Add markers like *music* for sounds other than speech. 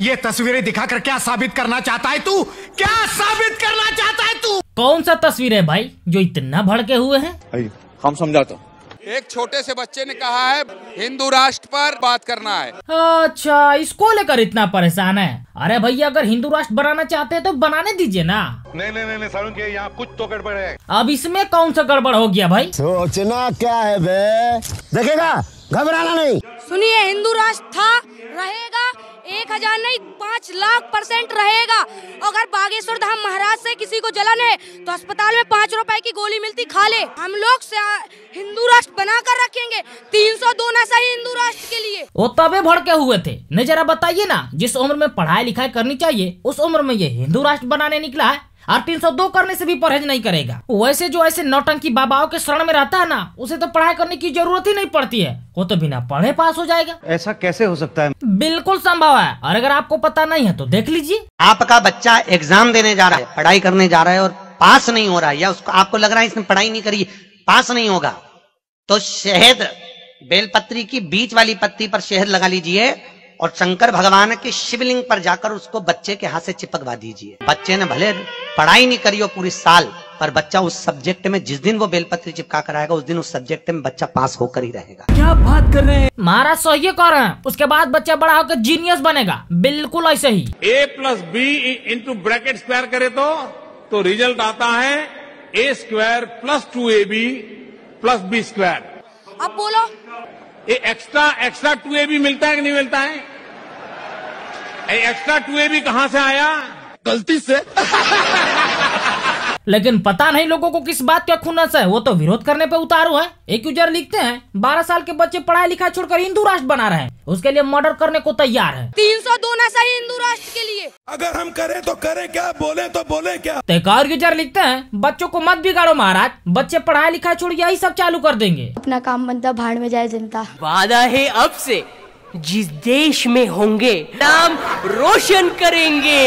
ये तस्वीरें दिखाकर क्या साबित करना चाहता है तू? क्या साबित करना चाहता है तू? कौन सा तस्वीर है भाई जो इतना भड़के हुए हैं? हम समझाता एक छोटे से बच्चे ने कहा है हिंदू राष्ट्र पर बात करना है। अच्छा इसको लेकर इतना परेशान है? अरे भैया अगर हिंदू राष्ट्र बनाना चाहते हैं तो बनाने दीजिए ना। नहीं नहीं नहीं सारुण के यहाँ कुछ तो गड़बड़ है। अब इसमें कौन सा गड़बड़ हो गया भाई? सोचना क्या है बे? देखेगा घबराना नहीं। सुनिए हिंदू राष्ट्र था रहेगा एक हज़ार नहीं, पाँच लाख परसेंट रहेगा। अगर बागेश्वर धाम महाराज से किसी को जलन है तो अस्पताल में पाँच रुपए की गोली मिलती, खा ले। हम लोग हिंदू राष्ट्र बना कर रखेंगे। तीन सौ दो ना सही हिंदू राष्ट्र के लिए। वो तबे भड़के हुए थे। नहीं जरा बताइए ना, जिस उम्र में पढ़ाई लिखाई करनी चाहिए, उस उम्र में ये हिंदू राष्ट्र बनाने निकला है। और तीन सौ दो करने से भी परहेज नहीं करेगा। वैसे जो ऐसे नौटंकी बाबाओं के शरण में रहता है ना उसे तो पढ़ाई करने की ज़रूरत ही नहीं पड़ती है। वो तो बिना पढ़े पास हो जाएगा। ऐसा कैसे हो सकता है? बिल्कुल संभव है। और अगर आपको पता नहीं है तो देख लीजिए। आपका बच्चा एग्ज़ाम देने जा रहा है पढ़ाई करने जा रहा है और पास नहीं हो रहा है या उसको आपको लग रहा है इसने पढ़ाई नहीं करी पास नहीं होगा तो शहद बेलपत्री की बीच वाली पत्ती पर शहद लगा लीजिए। और शंकर भगवान के शिवलिंग पर जाकर उसको बच्चे के हाथ से चिपकवा दीजिए। बच्चे ने भले पढ़ाई नहीं करी हो पूरी साल पर बच्चा उस सब्जेक्ट में जिस दिन वो बेलपत्री चिपका कर आएगा उस दिन उस सब्जेक्ट में बच्चा पास होकर ही रहेगा। क्या बात कर रहे हैं? महाराज सही कर रहे हैं उसके बाद बच्चा बड़ा होकर जीनियस बनेगा। बिल्कुल ऐसे ही। A plus B into bracket square करे तो तो रिज़ल्ट आता है A square plus two A B plus B square अब बोलो। ये एक्स्ट्रा एक्स्ट्रा टू ए भी मिलता है कि नहीं मिलता है? एक्स्ट्रा टू ए भी कहाँ से आया? गलती से। *laughs* लेकिन पता नहीं लोगों को किस बात का खुनस है। वो तो विरोध करने पे उतारू है। एक यूज़र लिखते हैं बारह साल के बच्चे पढ़ाई लिखाई छोड़कर हिंदू राष्ट्र बना रहे हैं। उसके लिए मर्डर करने को तैयार है। तीन सौ दो ना सही हिंदू राष्ट्र के लिए। अगर हम करें तो करें क्या? बोले तो बोले क्या? तो एक और यूज़र लिखते हैं बच्चों को मत बिगाड़ो महाराज बच्चे पढ़ाई लिखाई छोड़ यही सब चालू कर देंगे। अपना काम बनता भाड़ में जाए जनता वादा है अब से जिस देश में होंगे नाम रोशन करेंगे।